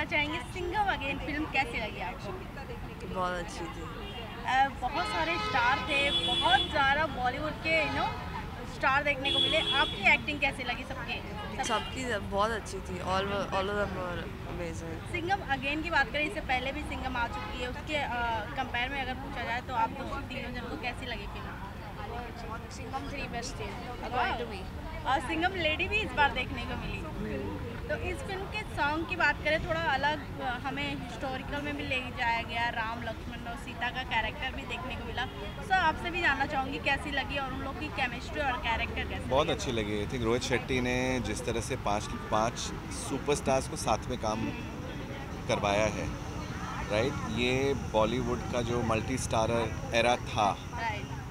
जानना चाहेंगे Singham again film कैसी लगी आपको? बहुत अच्छी थी। बहुत सारे स्टार थे बहुत ज़्यादा बॉलीवुड के यू नो स्टार देखने को मिले। आपकी एक्टिंग कैसी लगी सबकी? सब- सबकी बहुत अच्छी थी। All all of amazing Singham again की बात करें इससे पहले भी सिंगम आ चुकी है। उसके कंपेयर में अगर पूछा जाए तो आपको तीनों जन को कैसी लगी फ़िल्म सिंगम थ्री बेस्ट थी. और सिंगम लेडी भी इस बार देखने को मिली। तो इस फ़िल्म के सॉन्ग की बात करें थोड़ा अलग हमें हिस्टोरिकल में भी ले जाया गया राम लक्ष्मण और सीता का कैरेक्टर भी देखने को मिला। सो आपसे भी जानना चाहूँगी कैसी लगी और उन लोग की केमिस्ट्री और कैरेक्टर कैसे बहुत अच्छी लगी। आई थिंक रोहित शेट्टी ने जिस तरह से पाँच पाँच सुपरस्टार्स को साथ में काम करवाया है राइट ये बॉलीवुड का जो मल्टी स्टारर एरा था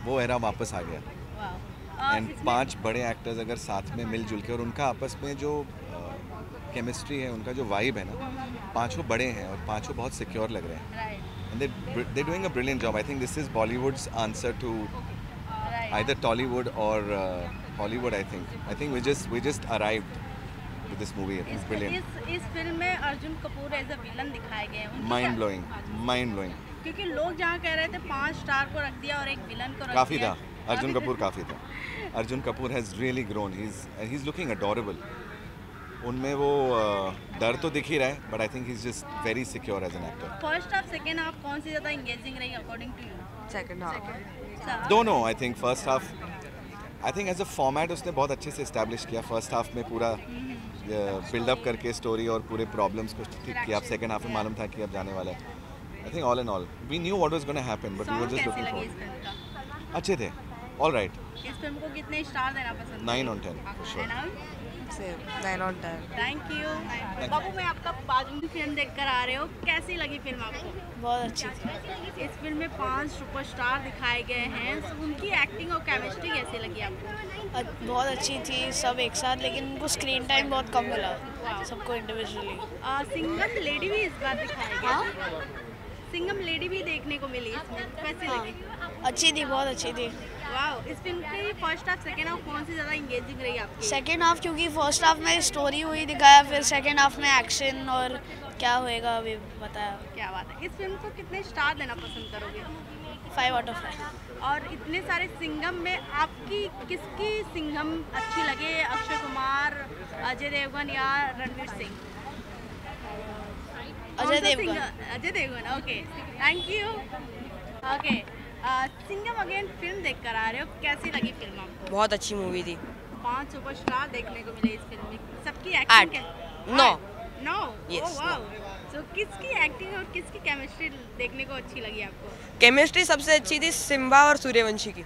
वो एरा वापस आ गया। एंड पाँच बड़े एक्टर्स अगर साथ में मिलजुल के और उनका आपस में जो केमिस्ट्री है उनका जो वाइब है ना पाँचों बड़े हैं और पाँचों बहुत सिक्योर लग रहे हैं। And they doing a brilliant job I think this is Bollywood's answer to either Tollywood or Hollywood I think I think we just we just arrived with movie इस फ़िल्म में अर्जुन कपूर एज अ दिखाए गए माइंड ब्लोइंग माइंड ब्लोइंग क्योंकि लोग जहाँ कह रहे थे पाँच स्टार को रख दिया और एक विलन को काफ़ी था। अर्जुन कपूर काफ़ी था। Arjun Kapoor has really grown he he is looking adorable उनमें वो डर तो दिख ही रहा है but I think he's just very secure as an actor. First half second half कौन सी ज़्यादा इंगेजिंग रही according to you second half दोनों I think first half I think as a format उसने बहुत अच्छे से इस्टेब्लिश किया फ़र्स्ट हाफ़ में पूरा बिल्डअप करके स्टोरी और पूरे प्रॉब्लम्स को ठीक किया। अब सेकंड हाफ़ में मालूम था कि अब जाने वाला है। I think all in all we knew what was gonna happen but we were just looking for अच्छे थे। ऑल राइट इस फ़िल्म को कितने स्टार देना पसंद nine on ten sure same nine on ten thank you बाबू मैं आपका बाजू की फ़िल्म देख कर आ रहे हो। कैसी लगी फ़िल्म आपको? बहुत अच्छी थी। इस फ़िल्म में पाँच सुपरस्टार दिखाए गए हैं। उनकी एक्टिंग और केमिस्ट्री कैसी लगी आपको? बहुत अच्छी थी सब एक साथ लेकिन उनको स्क्रीन टाइम बहुत कम मिला। सबको इंडिविजुअली आ, सिंगम लेडी भी इस बार दिखाया गया सिंगम लेडी भी देखने को मिली इसमें कैसी लगी। अच्छी थी बहुत अच्छी थी। वाह इस फ़िल्म की फ़र्स्ट हाफ़ सेकेंड हाफ़ कौन सी ज़्यादा इंगेजिंग रही आपकी? सेकेंड हाफ़ क्योंकि फ़र्स्ट हाफ़ में स्टोरी हुई दिखाया फिर सेकेंड हाफ़ में एक्शन और क्या होएगा अभी बताया। क्या बात है। इस फ़िल्म को कितने स्टार देना पसंद करोगे? फाइव आउट ऑफ़ फाइव और इतने सारे सिंगम में आपकी किसकी सिंगम अच्छी लगे? अक्षय कुमार अजय देवगन या Ranveer Singh? Ajay Devgn. Ajay Devgn okay thank you okay Singham again film देख कर आ रहे हो. कैसी लगी फ़िल्म आपको? बहुत अच्छी मूवी थी. पाँच सुपरस्टार देखने को मिले इस फ़िल्म में. सबकी। एक्टिंग नौ। नौ सो किसकी एक्टिंग और किसकी केमिस्ट्री देखने को अच्छी लगी आपको? केमिस्ट्री सबसे अच्छी थी सिम्बा और सूर्यवंशी की.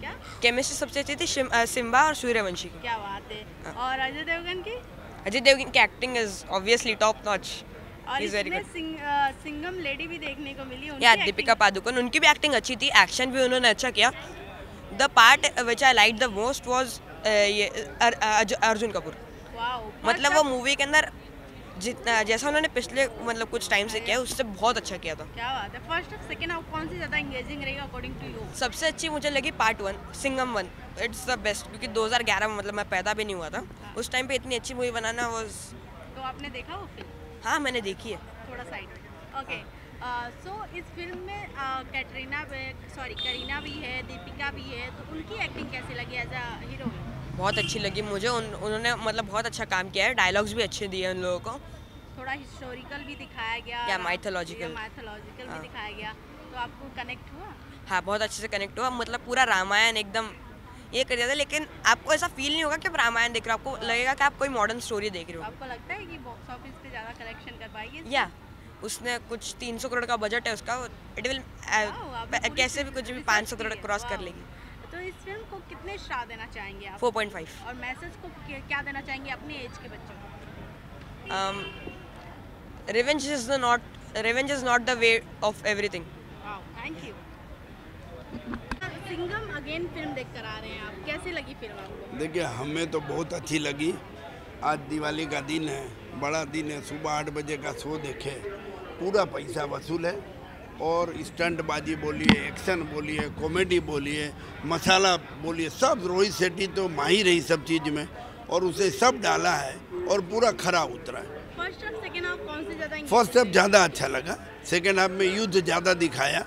क्या? केमिस्ट्री सबसे अच्छी थी सिम्बा और सूर्यवंशी की. क्या बात है. और अजय देवगन की? अजय देवगन की acting is obviously top notch और He's इसमें सिंग, सिंगम लेडी भी देखने को मिली या दीपिका पादुकोण उनकी भी एक्टिंग अच्छी थी एक्शन भी उन्होंने अच्छा किया। The part which I like the most was ये अर, अर्जुन कपूर। मतलब वो मूवी के अंदर जितना जैसा उन्होंने पिछले मतलब कुछ टाइम से किया है, उससे बहुत अच्छा किया था। क्या बात है? फ़र्स्ट सेकंड हाफ़ कौन सी ज़्यादा एंगेजिंग रही अकॉर्डिंग टू यू सबसे अच्छी मुझे लगी part one Singham one it's the best क्योंकि 2011 में मतलब मैं पैदा भी नहीं हुआ था। उस टाइम पे इतनी अच्छी मूवी बनाना वाज तो आपने देखा वो फ़िल्म हाँ मैंने देखी है। थोड़ा साइड ओके सो इस फ़िल्म में कैटरीना सॉरी करीना भी है दीपिका भी है तो उनकी एक्टिंग कैसी लगी एज अ हीरोइन बहुत अच्छी लगी मुझे। उन, उन्होंने मतलब बहुत अच्छा काम किया है। डायलॉग्स भी अच्छे दिए उन लोगों को। थोड़ा हिस्टोरिकल भी दिखाया गया। या mythological. माइथोलॉजिकल भी हाँ। दिखाया गया। तो आपको कनेक्ट हुआ? हाँ बहुत अच्छे से कनेक्ट हुआ। मतलब पूरा रामायण एकदम ये कर दिया था। लेकिन आपको ऐसा फील नहीं होगा कि आप रामायण देख रहे हो। आपको लगेगा कि आप कोई मॉडर्न स्टोरी देख रहे हो। आपको लगता है कि बॉक्स ऑफ़िस पे ज़्यादा कलेक्शन कर पाएगी या उसने कुछ 300 करोड़ का बजट है उसका। इट विल कैसे भी कुछ भी research 500 करोड़ क्रॉस कर लेगी। तो इस फ़िल्म को कितने स्टार देना चाहेंगे आप? 4.5 और मैसेज को क्या देना चाहेंगे अपने एज के बच्चों को? Um, revenge is the not revenge is not the way of everything. Thank you Singham again film देख कर आ रहे हैं आप। कैसी लगी फ़िल्म आपको? देखिए हमें तो बहुत अच्छी लगी। आज दिवाली का दिन है बड़ा दिन है सुबह आठ बजे का शो देखे। पूरा पैसा वसूल है। और स्टंटबाजी बोलिए एक्शन बोलिए कॉमेडी बोलिए मसाला बोलिए सब रोहित शेट्टी तो माहिर है इस सब चीज़ में और उसे सब डाला है और पूरा खरा उतरा है। फ़र्स्ट हाफ़ ज़्यादा फ़र्स्ट हाफ़ ज़्यादा अच्छा लगा सेकेंड हाफ़ में युद्ध ज़्यादा दिखाया।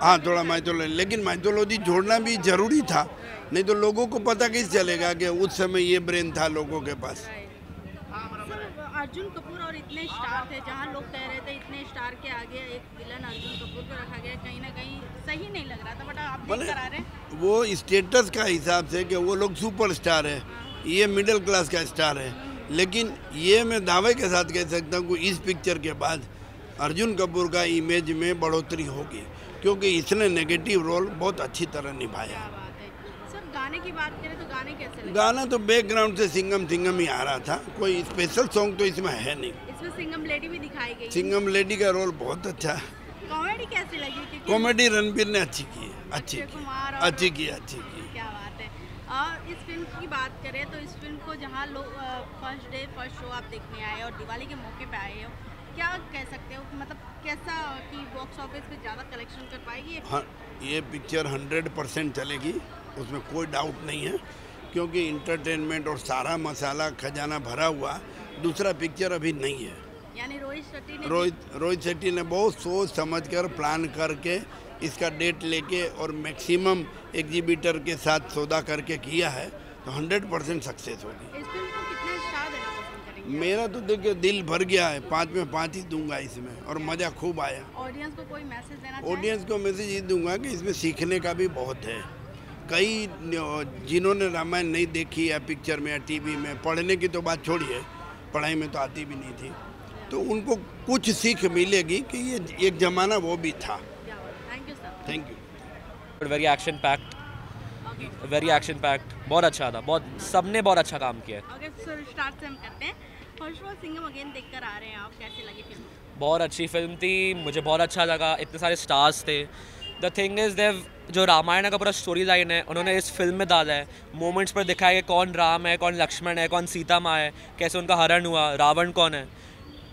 हाँ थोड़ा माइथोलॉजी लेकिन माइथोलॉजी जोड़ना भी ज़रूरी था नहीं तो लोगों को पता कैसे चलेगा कि उस समय ये ब्रेन था लोगों के पास। अर्जुन कपूर और इतने स्टार थे जहाँ लोग कह रहे थे इतने स्टार के आगे एक विलन अर्जुन कपूर को रखा गया कहीं ना कहीं सही नहीं लग रहा था बट आप कर आ रहे वो स्टेटस का हिसाब से कि वो लोग सुपर स्टार है ये मिडिल क्लास का स्टार है लेकिन ये मैं दावे के साथ कह सकता हूँ कि इस पिक्चर के बाद अर्जुन कपूर का इमेज में बढ़ोतरी होगी क्योंकि इसने नेगेटिव रोल बहुत अच्छी तरह निभाया। है। गाने की बात करें तो गाने कैसे लगे? गाना तो बैकग्राउंड से सिंगम सिंगम ही आ रहा था। कोई स्पेशल सॉन्ग तो इसमें है नहीं। इसमें सिंगम लेडी भी दिखाई गई। सिंगम लेडी का रोल बहुत अच्छा है। कॉमेडी कैसी लगी? कॉमेडी रणबीर ने अच्छी की है। अच्छी की। अच्छी की अच्छी की। क्या बात है। और इस फ़िल्म की बात करें तो इस फ़िल्म को जहाँ लोग फ़र्स्ट डे फ़र्स्ट शो आप देखने आए और दिवाली के मौके पे आए हो क्या कह सकते हो? मतलब कैसा कि बॉक्स ऑफ़िस पे ज़्यादा कलेक्शन कर पाएगी? हाँ ये पिक्चर हंड्रेड परसेंट चलेगी। उसमें कोई डाउट नहीं है क्योंकि इंटरटेनमेंट और सारा मसाला खजाना भरा हुआ दूसरा पिक्चर अभी नहीं है। यानी रोहित शेट्टी ने रोहित रोहित शेट्टी ने बहुत सोच समझकर प्लान करके इसका डेट लेके और मैक्सिमम एग्जीबिटर के साथ सौदा करके किया है तो हंड्रेड परसेंट सक्सेस होगी। मेरा तो देखिए दिल भर गया है पाँच में पाँच ही दूँगा इसमें और मज़ा खूब आया। ऑडियंस को कोई मैसेज देना ऑडियंस को मैसेज ये दूँगा कि इसमें सीखने का भी बहुत है। कई जिन्होंने रामायण नहीं देखी या पिक्चर में या टीवी में पढ़ने की तो बात छोड़िए पढ़ाई में तो आती भी नहीं थी। तो उनको कुछ सीख मिलेगी कि ये एक ज़माना वो भी था। Thank you sir thank you very action packed okay very action packed बहुत अच्छा था बहुत सबने बहुत अच्छा काम किया है। ओके सर स्टार्ट से हम करते हैं। First of all Singham again देख कर आ रहे हैं आप कैसी लगी फ़िल्म बहुत अच्छी फ़िल्म थी मुझे बहुत अच्छा लगा इतने सारे स्टार्स थे। द थिंग इज़ देव जो रामायण का पूरा स्टोरी लाइन है, उन्होंने इस फ़िल्म में डाला है। मोमेंट्स पर दिखाया है कौन राम है, कौन लक्ष्मण है, कौन सीता माँ है, कैसे उनका हरण हुआ, रावण कौन है।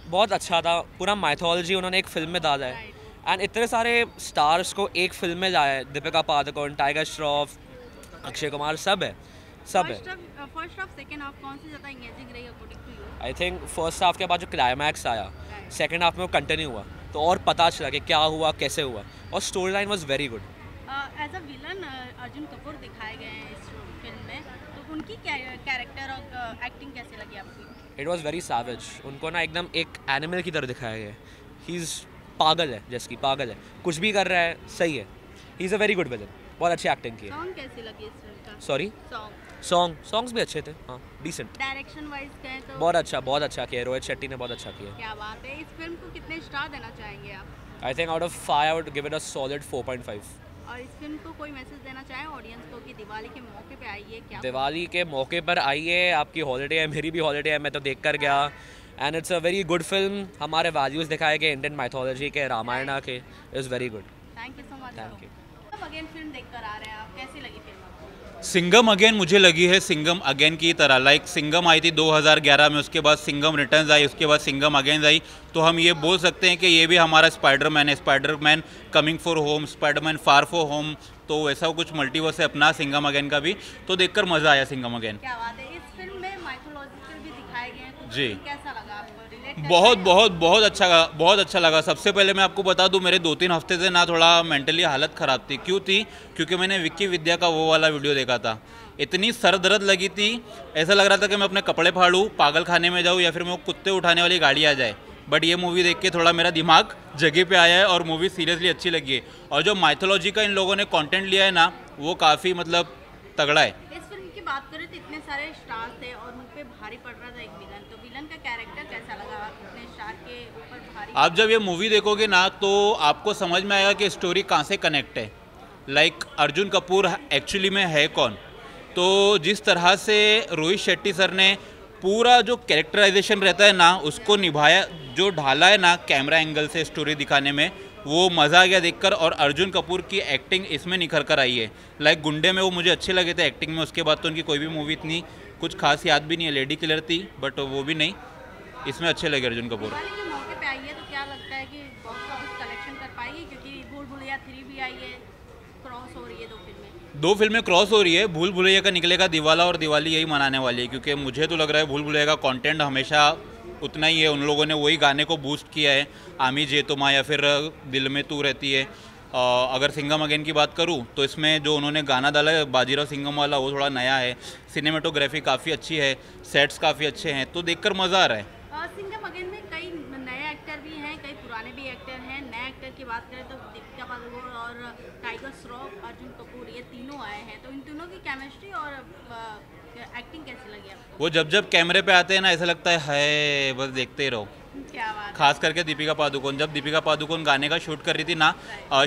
बहुत अच्छा था, पूरा माइथोलॉजी उन्होंने एक फ़िल्म में डाला है। एंड इतने सारे स्टार्स को एक फ़िल्म में लाया है, दीपिका पादुकोण, टाइगर श्रॉफ, अक्षय कुमार, सब है। सब है। फ़र्स्ट ऑफ़ सेकंड हाफ़ कौन सी ज़्यादा एंगेजिंग रही according to you I think first half के बाद जो क्लाइमैक्स आया सेकेंड हाफ़ में वो कंटिन्यू हुआ तो और पता चला कि क्या हुआ कैसे हुआ और story line was very good as a villain Arjun Kapoor दिखाए गए हैं इस फ़िल्म में तो उनकी कैरेक्टर और एक्टिंग कैसे लगी आपको? इट वॉज़ वेरी सैवेज उनको ना एकदम एक एनिमल की तरह दिखाया गया ही। इज़ पागल है जैसे पागल है। कुछ भी कर रहा है सही है। He is a very good villain बहुत अच्छी एक्टिंग की सॉन्ग कैसी लगी इस फ़िल्म का? सॉरी सॉन्ग सॉन्ग सॉन्ग्स भी अच्छे थे। हाँ डिसेंट डायरेक्शन वाइज कहें तो बहुत अच्छा बहुत अच्छा किया रोहित शेट्टी ने बहुत अच्छा किया क्या बात है। इस फ़िल्म को कितने स्टार देना चाहेंगे आप? I think out of five I would give it a solid 4.5 और इस फ़िल्म को कोई मैसेज देना चाहें? ऑडियंस को कि दिवाली के मौके पे आइए क्या दिवाली के मौके पर आइए आपकी हॉलीडे है मेरी भी हॉलीडे है मैं तो देख कर गया। And it's a very good film हमारे वैल्यूज़ दिखाए गए इंडियन माइथोलॉजी के रामायण के. Is very good thank you so much Thank you. अब अगेन फ़िल्म देख आ रहे हैं आप? कैसी लगी फ़िल्म सिंगम अगेन मुझे लगी है सिंगम अगेन की तरह। लाइक सिंगम आई थी 2011 में उसके बाद सिंगम रिटर्न्स आई उसके बाद सिंगम अगेन आई। तो हम ये बोल सकते हैं कि ये भी हमारा स्पाइडरमैन है। Spiderman coming for home Spiderman far for home तो वैसा कुछ मल्टीवर्स है अपना सिंगम अगेन का भी। तो देखकर मज़ा आया सिंगम अगेन क्या बात है? इस फ़िल्म में माइथोलॉजिकल भी दिखाए गए हैं। जी। कैसा लगा आपको? बहुत बहुत बहुत अच्छा बहुत अच्छा लगा। सबसे पहले मैं आपको बता दूँ, मेरे दो तीन हफ़्ते से ना थोड़ा मेंटली हालत ख़राब थी। क्यों थी? क्योंकि मैंने विक्की विद्या का वो वाला वीडियो देखा था। इतनी सर दर्द लगी थी। ऐसा लग रहा था कि मैं अपने कपड़े फाड़ूँ, पागल खाने में जाऊँ या फिर मैं कुत्ते उठाने वाली गाड़ी आ जाए। बट ये मूवी देख के थोड़ा मेरा दिमाग जगह पे आया है और मूवी सीरियसली अच्छी लगी है। और जो माइथोलॉजी का इन लोगों ने कंटेंट लिया है ना, वो काफ़ी मतलब तगड़ा है। बात करें तो इतने सारे स्टार थे और मुझ पे भारी पड़ रहा था एक विलन तो विलन का कैरेक्टर कैसा लगा? इतने स्टार के ऊपर भारी आप जब ये मूवी देखोगे ना तो आपको समझ में आएगा कि स्टोरी कहाँ से कनेक्ट है। Like like, Arjun Kapoor actually में है कौन? तो जिस तरह से रोहित शेट्टी सर ने पूरा जो कैरेक्टराइजेशन रहता है ना, उसको निभाया, जो ढाला है ना कैमरा एंगल से स्टोरी दिखाने में, वो मज़ा आ गया देखकर और अर्जुन कपूर की एक्टिंग इसमें निखर कर आई है। लाइक गुंडे में वो मुझे अच्छे लगे थे एक्टिंग में, उसके बाद तो उनकी कोई भी मूवी इतनी कुछ खास याद भी नहीं है लेडी किलर थी बट वो भी नहीं। इसमें अच्छे लगे अर्जुन कपूर। दो फ़िल्में क्रॉस हो रही है भूल भुलैया का निकलेगा दिवाला और दिवाली यही मनाने वाली है क्योंकि मुझे तो लग रहा है भूल भुलैया का कंटेंट हमेशा उतना ही है उन लोगों ने वही गाने को बूस्ट किया है आमी जे तो माँ या फिर दिल में तू रहती है। अ, अगर सिंगम अगेन की बात करूँ तो इसमें जो उन्होंने गाना डाला है बाजीराव सिंगम वाला वो थोड़ा नया है। सिनेमेटोग्राफी काफ़ी अच्छी है सेट्स काफ़ी अच्छे हैं तो देखकर मज़ा आ रहा है। अगेन में कई नए एक्टर भी हैं कई पुराने भी एक्टर हैं। नए एक्टर की बात करें तो दीपिका पादुकोण और टाइगर श्रॉफ अर्जुन कपूर ये तीनों आए हैं। तो इन तीनों की केमिस्ट्री और एक्टिंग कैसी लगी आपको? वो जब जब कैमरे पे आते हैं ना ऐसा लगता है हाय बस देखते ही रहो। क्या बात खास करके दीपिका पादुकोण। जब दीपिका पादुकोण गाने का शूट कर रही थी ना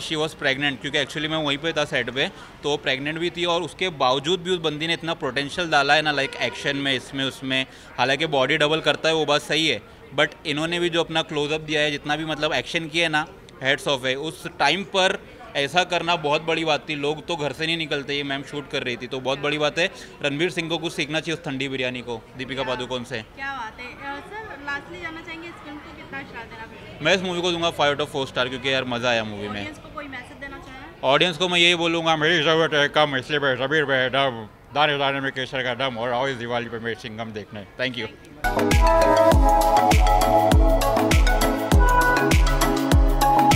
शी वॉज़ प्रेग्नेंट क्योंकि एक्चुअली मैं वहीं पे था सेट पे तो प्रेग्नेंट भी थी और उसके बावजूद भी उस बंदी ने इतना पोटेंशियल डाला है ना लाइक एक्शन में इसमें उसमें। हालाँकि बॉडी डबल करता है वो बात सही है। बट इन्होंने भी जो अपना क्लोजअप दिया है जितना भी मतलब एक्शन किया है ना हेड्स ऑफ़ है। उस टाइम पर ऐसा करना बहुत बड़ी बात थी। लोग तो घर से नहीं निकलते ये मैम शूट कर रही थी। तो बहुत बड़ी बात है। रणवीर सिंह को कुछ सीखना चाहिए उस ठंडी बिरयानी को दीपिका पादुकोण से। क्या बात है? सर लास्टली जानना चाहेंगे इस फ़िल्म को कितना स्टार देना मैं इस मूवी को दूँगा five out of four star क्योंकि यार मज़ा आया मूवी में। ऑडियंस को मैं यही बोलूँगा मेरी ज़रूरत है कम इसलिए दाने दाने में केसर का दम और आओ इस दिवाली पर मेरे सिंगम देखने। Thank you